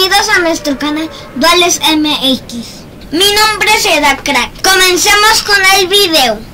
Bienvenidos a nuestro canal Duales MX. Mi nombre será Crack. Comencemos con el video.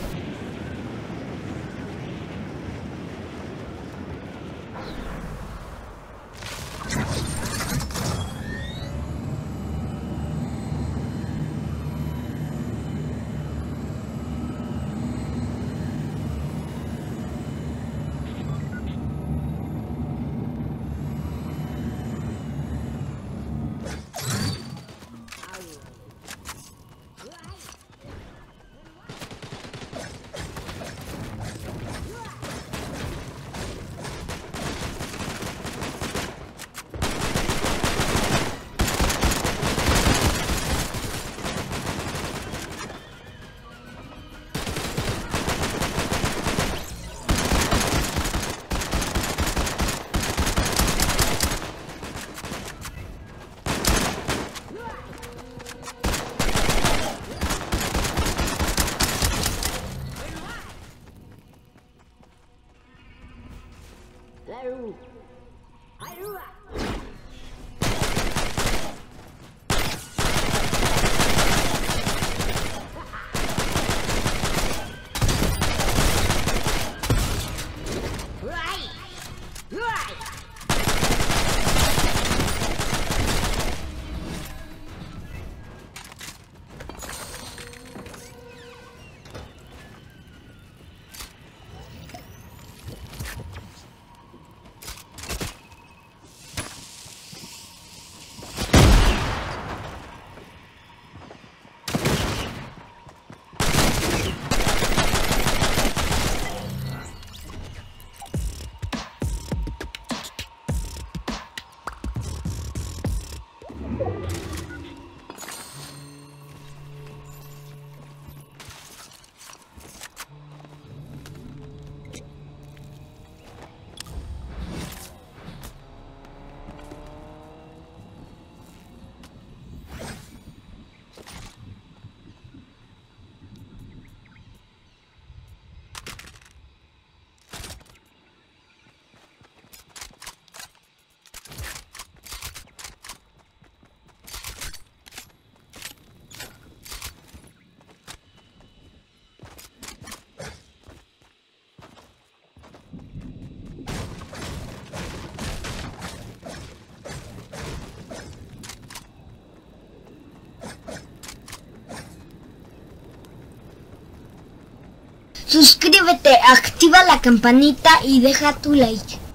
Larua. Larua. Suscríbete, activa la campanita y deja tu like.